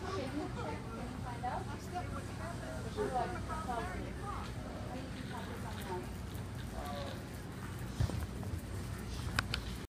Can you check, can you find out? Or should I tell you?